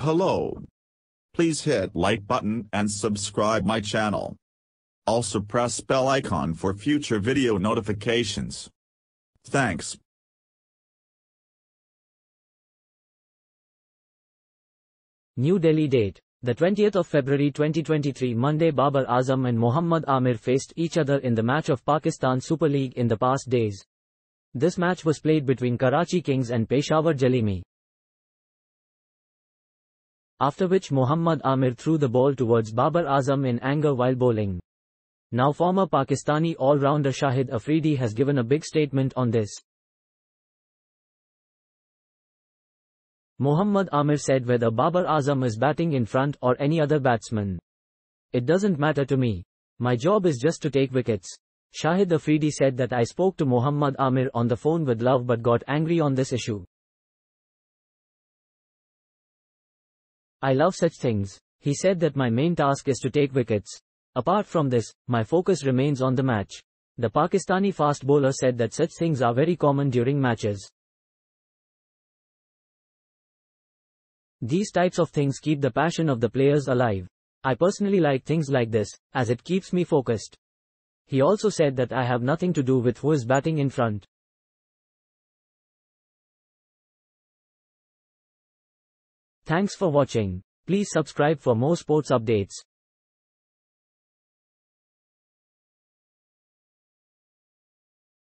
Hello. Please hit like button and subscribe my channel. Also press bell icon for future video notifications. Thanks. New Delhi date. The 20th of February 2023 Monday Babar Azam and Mohammad Amir faced each other in the match of Pakistan Super League in the past days. This match was played between Karachi Kings and Peshawar Jalimi. After which Muhammad Amir threw the ball towards Babar Azam in anger while bowling. Now former Pakistani all-rounder Shahid Afridi has given a big statement on this. Muhammad Amir said whether Babar Azam is batting in front or any other batsman. It doesn't matter to me. My job is just to take wickets. Shahid Afridi said that I spoke to Muhammad Amir on the phone with love but got angry on this issue. I love such things. He said that my main task is to take wickets. Apart from this, my focus remains on the match. The Pakistani fast bowler said that such things are very common during matches. These types of things keep the passion of the players alive. I personally like things like this, as it keeps me focused. He also said that I have nothing to do with who is batting in front. Thanks for watching. Please subscribe for more sports updates.